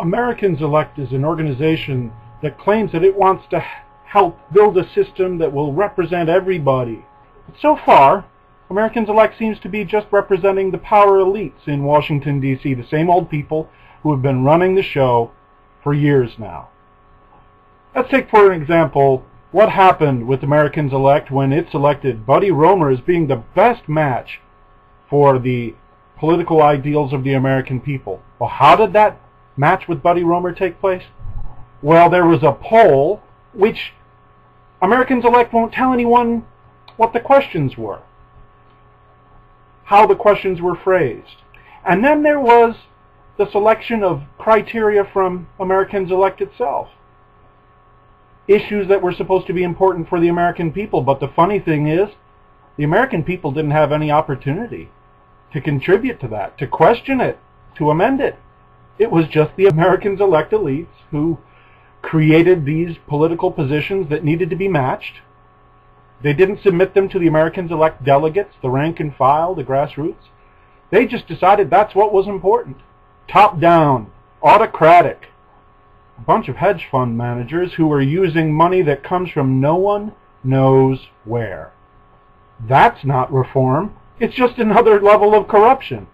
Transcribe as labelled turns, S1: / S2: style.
S1: Americans Elect is an organization that claims that it wants to help build a system that will represent everybody. But so far, Americans Elect seems to be just representing the power elites in Washington, D.C., the same old people who have been running the show for years now. Let's take, for an example, what happened with Americans Elect when it selected Buddy Roemer as being the best match for the political ideals of the American people. Well, how did that match with Buddy Roemer take place? Well, there was a poll which Americans Elect won't tell anyone what the questions were, how the questions were phrased. And then there was the selection of criteria from Americans Elect itself. Issues that were supposed to be important for the American people, but the funny thing is, the American people didn't have any opportunity to contribute to that, to question it, to amend it. It was just the Americans elect elites who created these political positions that needed to be matched. They didn't submit them to the Americans elect delegates, the rank and file, the grassroots. They just decided that's what was important. Top down, autocratic. A bunch of hedge fund managers who were using money that comes from no one knows where. That's not reform. It's just another level of corruption.